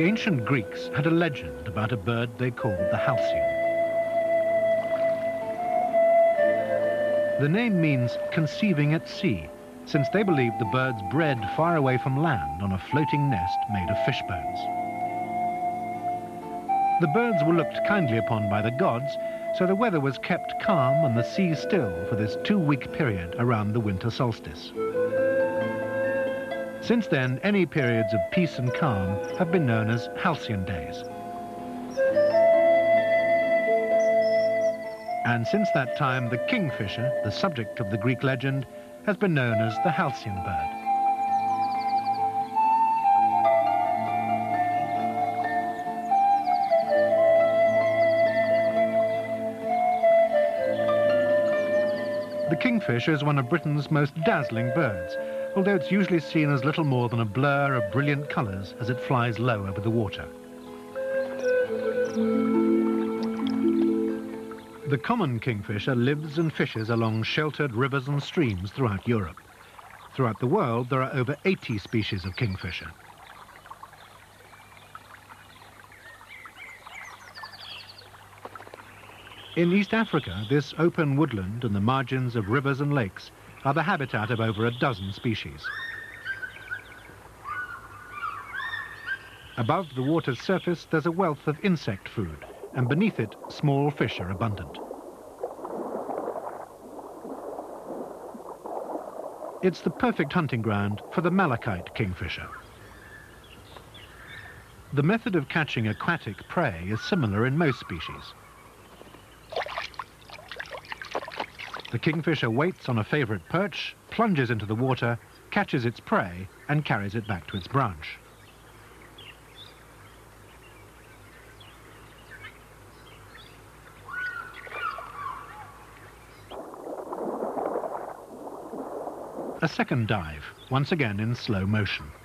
The ancient Greeks had a legend about a bird they called the halcyon. The name means conceiving at sea, since they believed the birds bred far away from land on a floating nest made of fish bones. The birds were looked kindly upon by the gods, so the weather was kept calm and the sea still for this two-week period around the winter solstice. Since then, any periods of peace and calm have been known as halcyon days. And since that time, the kingfisher, the subject of the Greek legend, has been known as the halcyon bird. The kingfisher is one of Britain's most dazzling birds, although it's usually seen as little more than a blur of brilliant colours as it flies low over the water. The common kingfisher lives and fishes along sheltered rivers and streams throughout Europe. Throughout the world, there are over 80 species of kingfisher. In East Africa, this open woodland and the margins of rivers and lakes are the habitat of over a dozen species. Above the water's surface, there's a wealth of insect food, and beneath it, small fish are abundant. It's the perfect hunting ground for the malachite kingfisher. The method of catching aquatic prey is similar in most species. The kingfisher waits on a favourite perch, plunges into the water, catches its prey and carries it back to its branch. A second dive, once again in slow motion.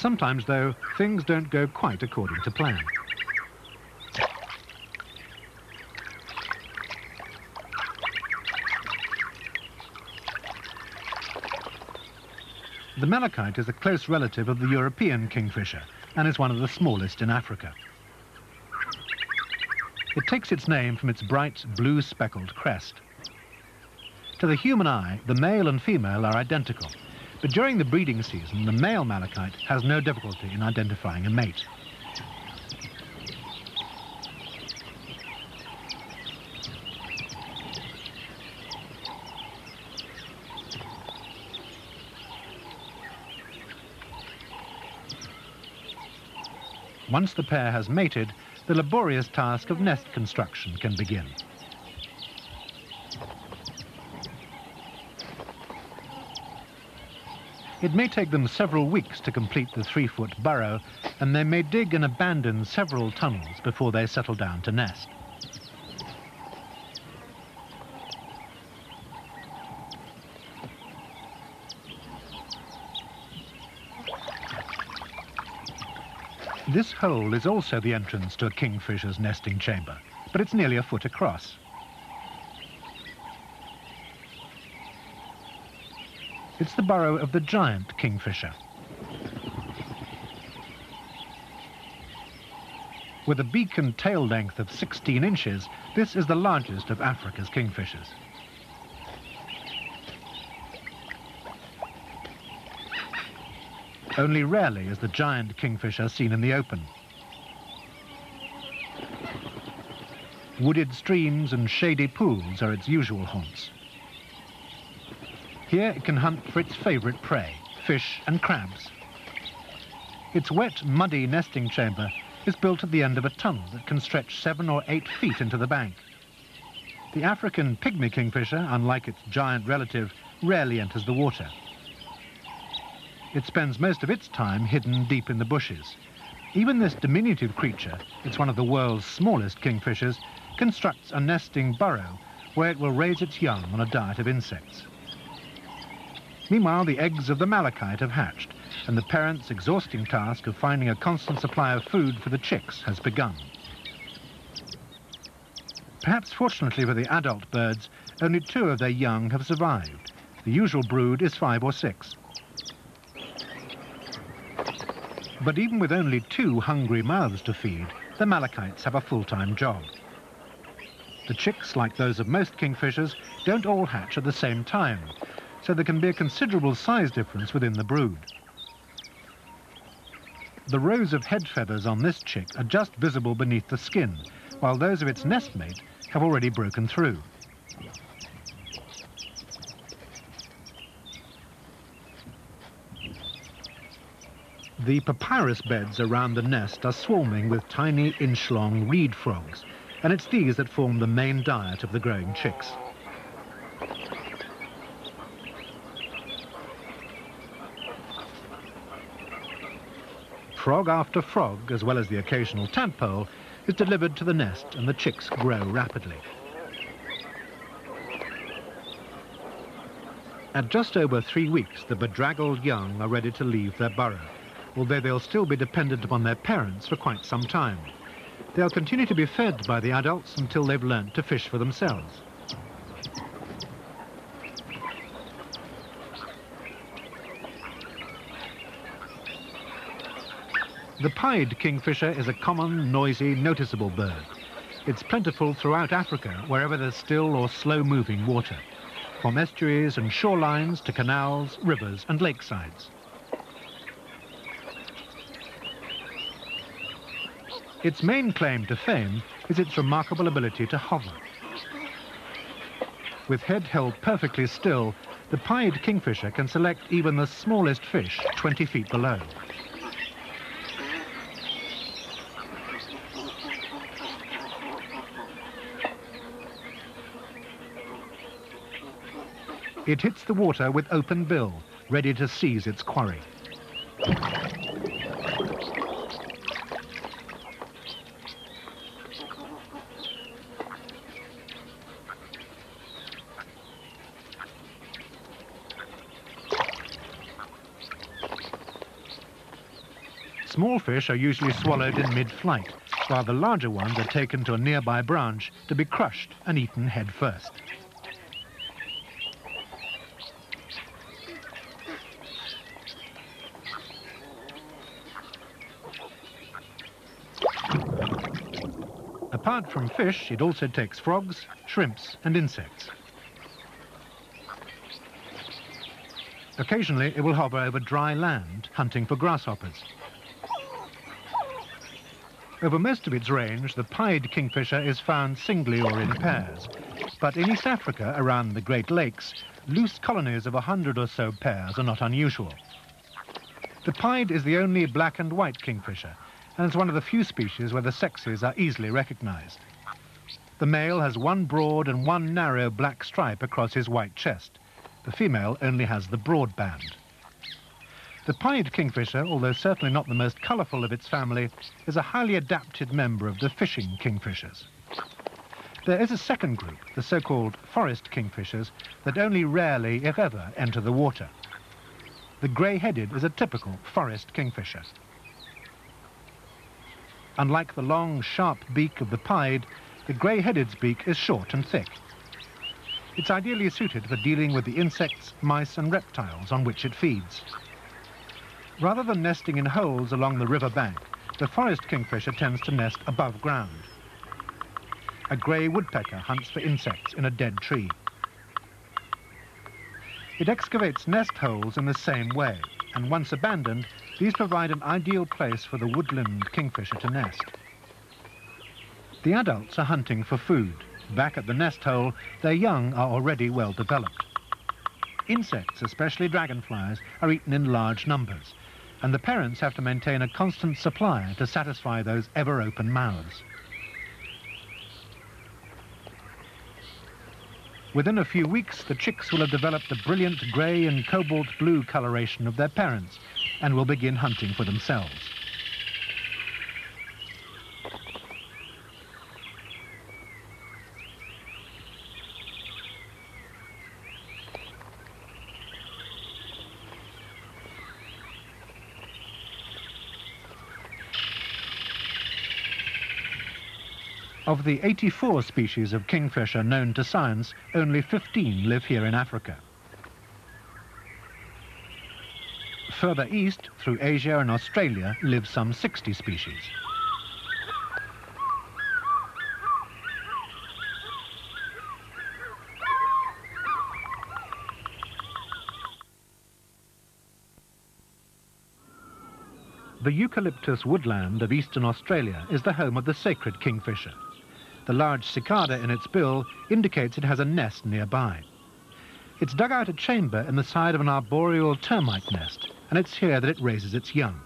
Sometimes, though, things don't go quite according to plan. The malachite is a close relative of the European kingfisher and is one of the smallest in Africa. It takes its name from its bright blue speckled crest. To the human eye, the male and female are identical, but during the breeding season, the male malachite has no difficulty in identifying a mate. Once the pair has mated, the laborious task of nest construction can begin. It may take them several weeks to complete the three-foot burrow, and they may dig and abandon several tunnels before they settle down to nest. This hole is also the entrance to a kingfisher's nesting chamber, but it's nearly a foot across. It's the burrow of the giant kingfisher. With a beak and tail length of 16 inches, this is the largest of Africa's kingfishers. Only rarely is the giant kingfisher seen in the open. Wooded streams and shady pools are its usual haunts. Here it can hunt for its favourite prey, fish and crabs. Its wet, muddy nesting chamber is built at the end of a tunnel that can stretch seven or eight feet into the bank. The African pygmy kingfisher, unlike its giant relative, rarely enters the water. It spends most of its time hidden deep in the bushes. Even this diminutive creature, it's one of the world's smallest kingfishers, constructs a nesting burrow where it will raise its young on a diet of insects. Meanwhile, the eggs of the malachite have hatched, and the parent's exhausting task of finding a constant supply of food for the chicks has begun. Perhaps fortunately for the adult birds, only two of their young have survived. The usual brood is five or six. But even with only two hungry mouths to feed, the malachites have a full-time job. The chicks, like those of most kingfishers, don't all hatch at the same time, so there can be a considerable size difference within the brood. The rows of head feathers on this chick are just visible beneath the skin, while those of its nestmate have already broken through. The papyrus beds around the nest are swarming with tiny inch-long reed frogs, and it's these that form the main diet of the growing chicks. Frog after frog, as well as the occasional tadpole, is delivered to the nest and the chicks grow rapidly. At just over three weeks, the bedraggled young are ready to leave their burrow although they'll still be dependent upon their parents for quite some time. They'll continue to be fed by the adults until they've learnt to fish for themselves. The pied kingfisher is a common, noisy, noticeable bird. It's plentiful throughout Africa, wherever there's still or slow-moving water, from estuaries and shorelines to canals, rivers and lakesides. Its main claim to fame is its remarkable ability to hover. With head held perfectly still, the pied kingfisher can select even the smallest fish 20 feet below. It hits the water with open bill, ready to seize its quarry. Small fish are usually swallowed in mid-flight, while the larger ones are taken to a nearby branch to be crushed and eaten head first. Apart from fish, it also takes frogs, shrimps and insects. Occasionally, it will hover over dry land, hunting for grasshoppers. Over most of its range, the pied kingfisher is found singly or in pairs. But in East Africa, around the Great Lakes, loose colonies of a hundred or so pairs are not unusual. The pied is the only black and white kingfisher, and is one of the few species where the sexes are easily recognized. The male has one broad and one narrow black stripe across his white chest. The female only has the broad band. The pied kingfisher, although certainly not the most colourful of its family, is a highly adapted member of the fishing kingfishers. There is a second group, the so-called forest kingfishers, that only rarely, if ever, enter the water. The grey-headed is a typical forest kingfisher. Unlike the long, sharp beak of the pied, the grey-headed's beak is short and thick. It's ideally suited for dealing with the insects, mice and reptiles on which it feeds. Rather than nesting in holes along the river bank, the forest kingfisher tends to nest above ground. A grey woodpecker hunts for insects in a dead tree. It excavates nest holes in the same way, and once abandoned, these provide an ideal place for the woodland kingfisher to nest. The adults are hunting for food. Back at the nest hole, their young are already well developed. Insects, especially dragonflies, are eaten in large numbers, and the parents have to maintain a constant supply to satisfy those ever-open mouths. Within a few weeks, the chicks will have developed the brilliant grey and cobalt blue coloration of their parents and will begin hunting for themselves. Of the 84 species of kingfisher known to science, only 15 live here in Africa. Further east, through Asia and Australia, live some 60 species. The eucalyptus woodland of eastern Australia is the home of the sacred kingfisher. The large cicada in its bill indicates it has a nest nearby. It's dug out a chamber in the side of an arboreal termite nest, and it's here that it raises its young.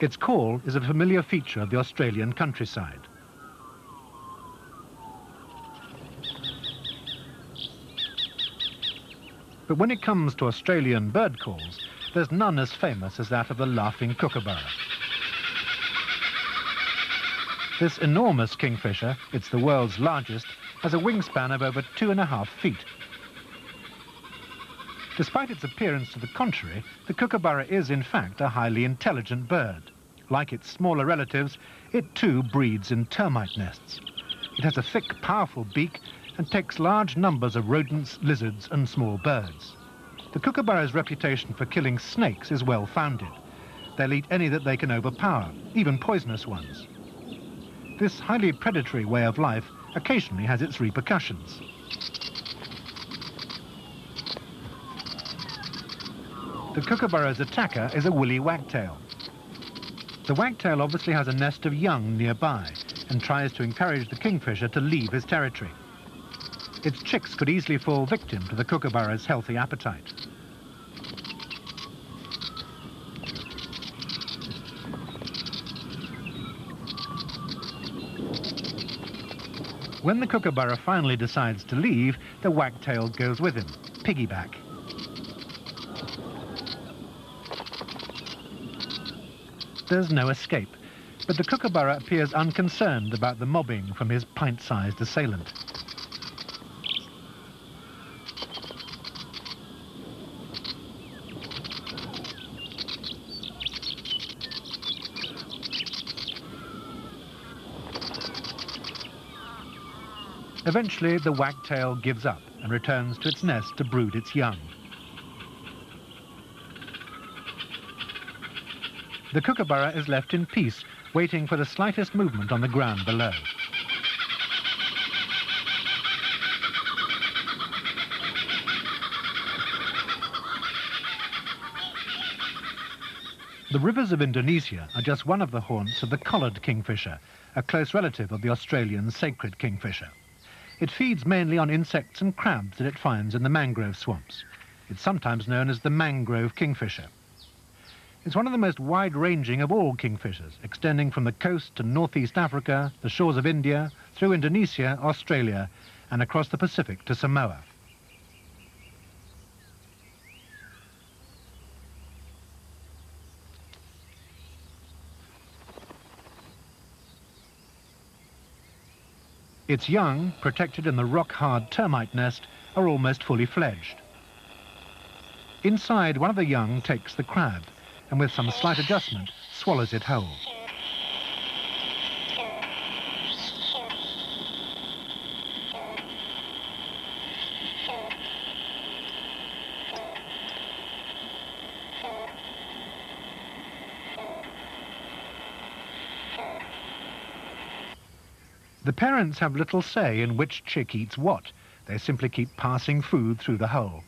Its call is a familiar feature of the Australian countryside. But when it comes to Australian bird calls, there's none as famous as that of the laughing kookaburra. This enormous kingfisher, it's the world's largest, has a wingspan of over two and a half feet. Despite its appearance to the contrary, the kookaburra is in fact a highly intelligent bird. Like its smaller relatives, it too breeds in termite nests. It has a thick, powerful beak and takes large numbers of rodents, lizards and small birds. The kookaburra's reputation for killing snakes is well founded. They'll eat any that they can overpower, even poisonous ones. This highly predatory way of life occasionally has its repercussions. The kookaburra's attacker is a willie wagtail. The wagtail obviously has a nest of young nearby and tries to encourage the kingfisher to leave his territory. Its chicks could easily fall victim to the kookaburra's healthy appetite. When the kookaburra finally decides to leave, the wagtail goes with him, piggyback. There's no escape, but the kookaburra appears unconcerned about the mobbing from his pint-sized assailant. Eventually, the wagtail gives up and returns to its nest to brood its young. The kookaburra is left in peace, waiting for the slightest movement on the ground below. The rivers of Indonesia are just one of the haunts of the collared kingfisher, a close relative of the Australian sacred kingfisher. It feeds mainly on insects and crabs that it finds in the mangrove swamps. It's sometimes known as the mangrove kingfisher. It's one of the most wide-ranging of all kingfishers, extending from the coast to northeast Africa, the shores of India, through Indonesia, Australia, and across the Pacific to Samoa. Its young, protected in the rock-hard termite nest, are almost fully fledged. Inside, one of the young takes the crab, and with some slight adjustment, swallows it whole. The parents have little say in which chick eats what. They simply keep passing food through the hole.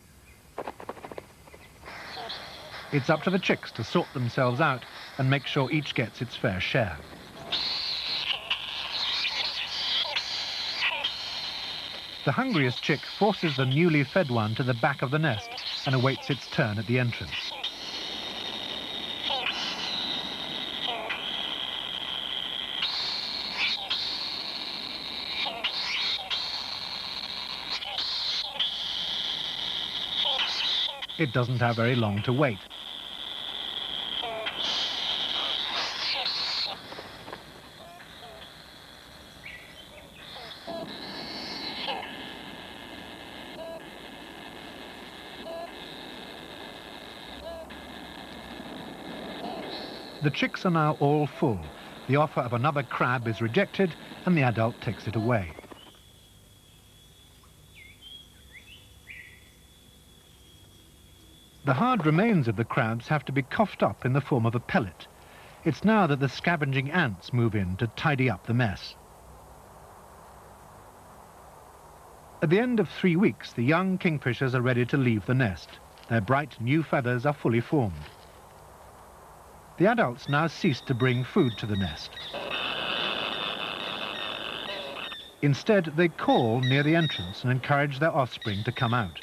It's up to the chicks to sort themselves out and make sure each gets its fair share. The hungriest chick forces the newly fed one to the back of the nest and awaits its turn at the entrance. it doesn't have very long to wait. The chicks are now all full, the offer of another crab is rejected and the adult takes it away. The hard remains of the crabs have to be coughed up in the form of a pellet. It's now that the scavenging ants move in to tidy up the mess. At the end of three weeks, the young kingfishers are ready to leave the nest. Their bright new feathers are fully formed. The adults now cease to bring food to the nest. Instead, they call near the entrance and encourage their offspring to come out.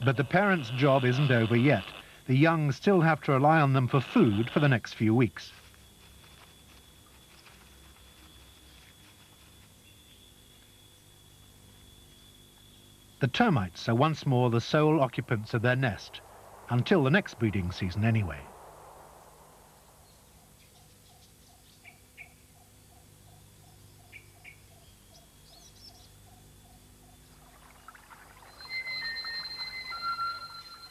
But the parents' job isn't over yet. The young still have to rely on them for food for the next few weeks. The termites are once more the sole occupants of their nest, until the next breeding season anyway.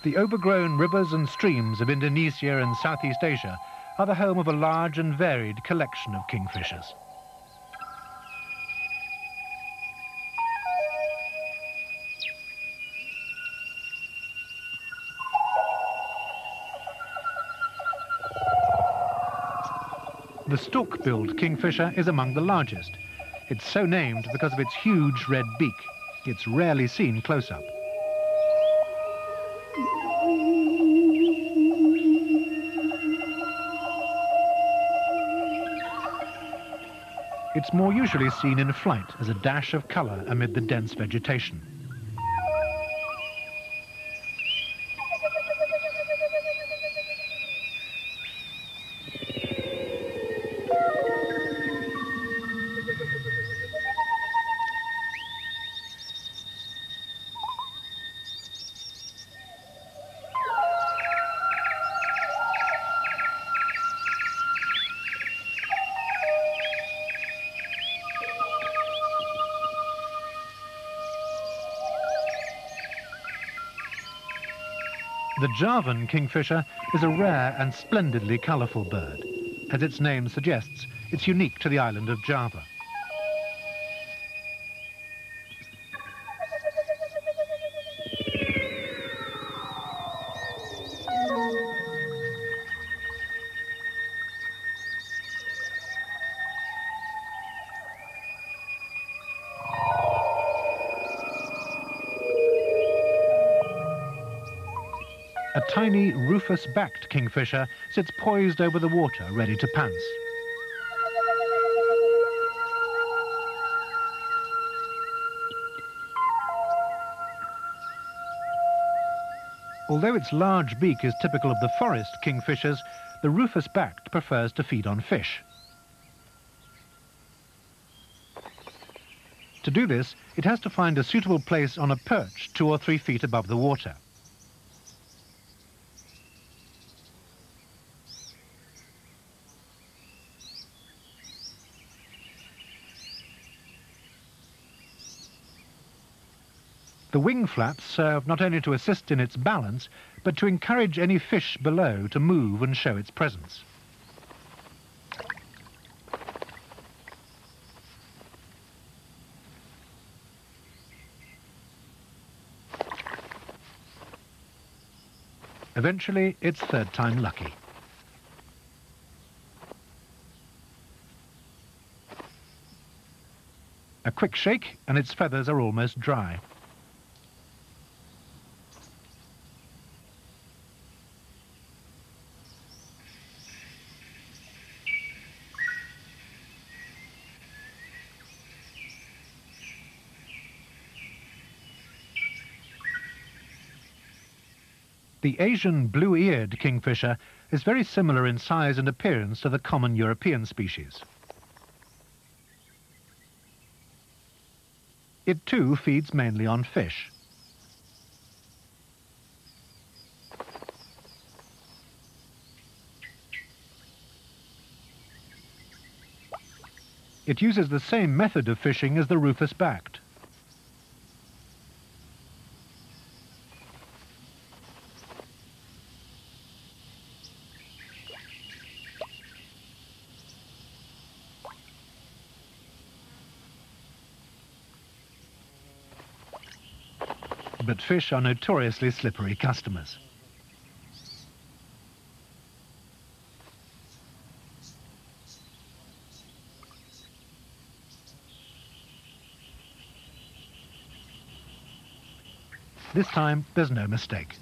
The overgrown rivers and streams of Indonesia and Southeast Asia are the home of a large and varied collection of kingfishers. The stork-billed kingfisher is among the largest. It's so named because of its huge red beak. It's rarely seen close up. It's more usually seen in flight as a dash of colour amid the dense vegetation. Javan kingfisher is a rare and splendidly colourful bird. As its name suggests, it's unique to the island of Java. Tiny rufous-backed kingfisher sits poised over the water, ready to pounce. Although its large beak is typical of the forest kingfishers, the rufous-backed prefers to feed on fish. To do this, it has to find a suitable place on a perch two or three feet above the water. The wing flaps serve not only to assist in its balance, but to encourage any fish below to move and show its presence. Eventually, it's third time lucky. A quick shake and its feathers are almost dry. The Asian blue-eared kingfisher is very similar in size and appearance to the common European species. It too feeds mainly on fish. It uses the same method of fishing as the rufous-backed. But fish are notoriously slippery customers. This time, there's no mistake.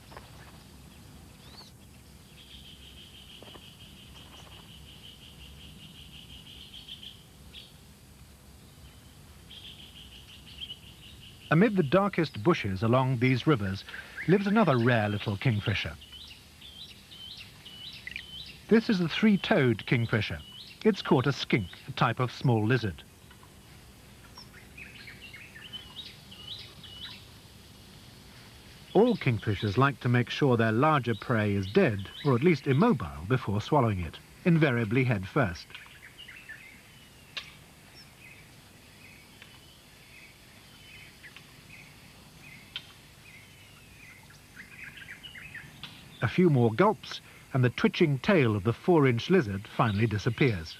Amid the darkest bushes along these rivers lives another rare little kingfisher. This is the three-toed kingfisher. It's caught a skink, a type of small lizard. All kingfishers like to make sure their larger prey is dead, or at least immobile, before swallowing it, invariably head first. A few more gulps, and the twitching tail of the four-inch lizard finally disappears.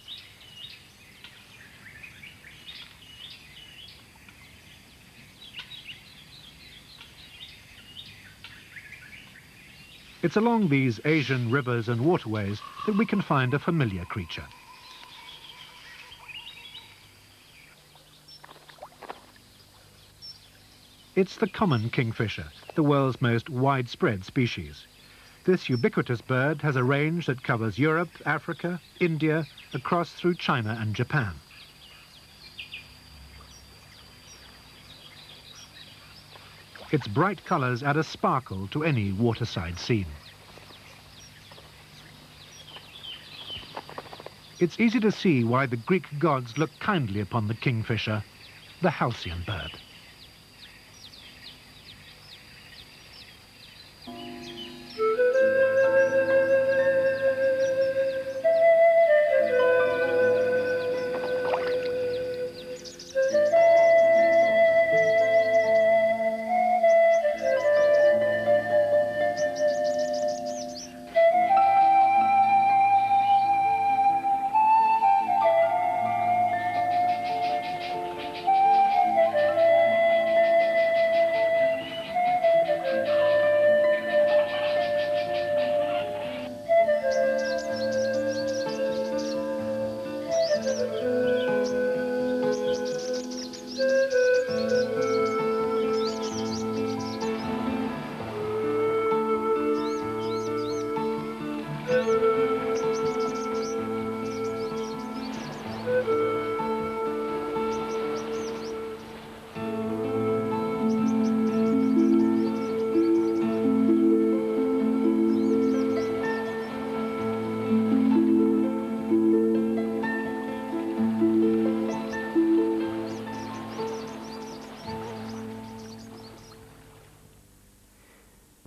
It's along these Asian rivers and waterways that we can find a familiar creature. It's the common kingfisher, the world's most widespread species. This ubiquitous bird has a range that covers Europe, Africa, India, across through China and Japan. Its bright colours add a sparkle to any waterside scene. It's easy to see why the Greek gods look kindly upon the kingfisher, the halcyon bird.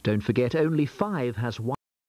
Don't forget only five has one.